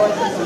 啊！